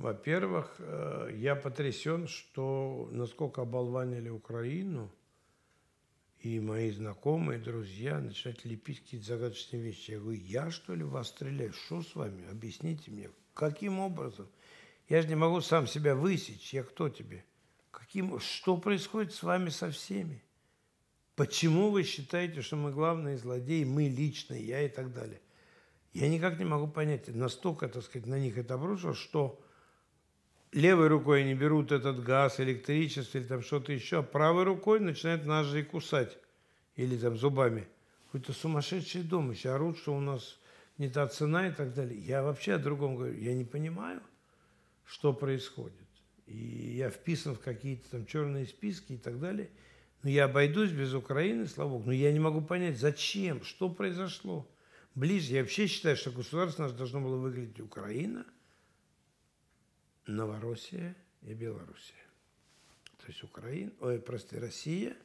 Во-первых, э, я потрясен, что насколько оболванили Украину, и мои знакомые, друзья начинают лепить какие-то загадочные вещи. Я говорю, я что ли вас стреляю? Что с вами? Объясните мне. Каким образом? Я же не могу сам себя высечь. Я кто тебе? Каким, что происходит с вами со всеми? Почему вы считаете, что мы главные злодеи, мы лично, я и так далее? Я никак не могу понять. Настолько, так сказать, на них это обрушилось, что левой рукой они берут этот газ, электричество или там что-то еще, а правой рукой начинают нас же и кусать. Или там зубами. Какой-то сумасшедший дом. Еще орут, что у нас не та цена и так далее. Я вообще о другом говорю. Я не понимаю, что происходит. И я вписан в какие-то там черные списки и так далее. Но я обойдусь без Украины, слава богу. Но я не могу понять, зачем, что произошло. Ближе. Я вообще считаю, что государство наше должно было выглядеть Украина – Новороссия и Белоруссия. То есть Украина, ой, прости, Россия,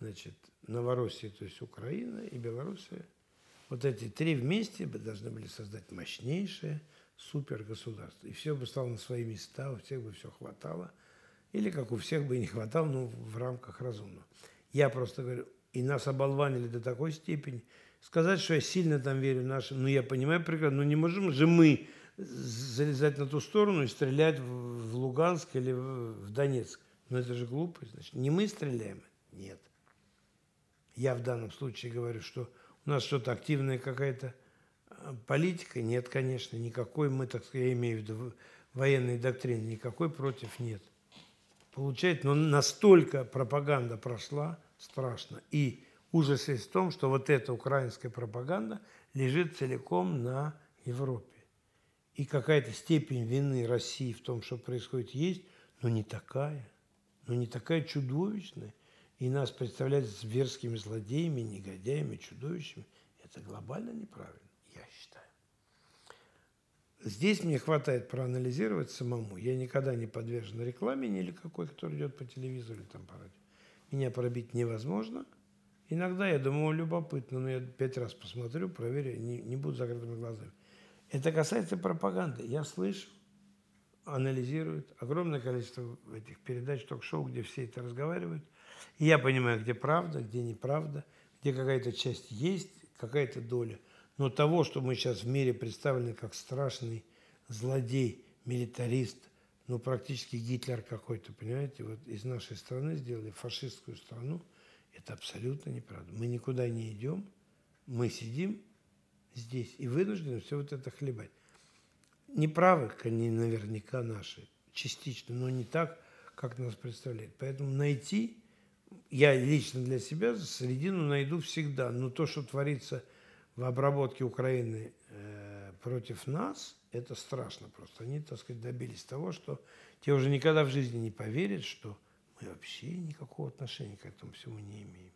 значит, Новороссия, то есть Украина и Белоруссия. Вот эти три вместе бы должны были создать мощнейшее супергосударство. И все бы стало на свои места, у всех бы все хватало. Или как у всех бы и не хватало, но в рамках разумного. Я просто говорю, и нас оболванили до такой степени. Сказать, что я сильно там верю нашим, ну я понимаю прекрасно, но не можем же мы залезать на ту сторону и стрелять в Луганск или в Донецк. Но это же глупость. Значит, не мы стреляем? Нет. Я в данном случае говорю, что у нас что-то активная какая-то а, политика? Нет, конечно, никакой. Мы, так сказать, я имею в виду военной доктрины, никакой против нет. Получается, но настолько пропаганда прошла, страшно. И ужас есть в том, что вот эта украинская пропаганда лежит целиком на Европе и какая-то степень вины России в том, что происходит, есть, но не такая, но не такая чудовищная. И нас представлять зверскими злодеями, негодяями, чудовищами. Это глобально неправильно, я считаю. Здесь мне хватает проанализировать самому. Я никогда не подвержен рекламе ни или какой, который идет по телевизору или там по радио. Меня пробить невозможно. Иногда я думаю, любопытно, но я пять раз посмотрю, проверю, не, не буду закрытыми глазами. Это касается пропаганды. Я слышу, анализируют. Огромное количество этих передач, ток-шоу, где все это разговаривают. И я понимаю, где правда, где неправда, где какая-то часть есть, какая-то доля. Но того, что мы сейчас в мире представлены как страшный злодей, милитарист, ну, практически Гитлер какой-то, понимаете, вот из нашей страны сделали фашистскую страну, это абсолютно неправда. Мы никуда не идем, мы сидим здесь и вынуждены все вот это хлебать. Неправы они наверняка наши, частично, но не так, как нас представляют. Поэтому найти, я лично для себя середину найду всегда, но то, что творится в обработке Украины э, против нас, это страшно просто. Они, так сказать, добились того, что те уже никогда в жизни не поверят, что мы вообще никакого отношения к этому всему не имеем.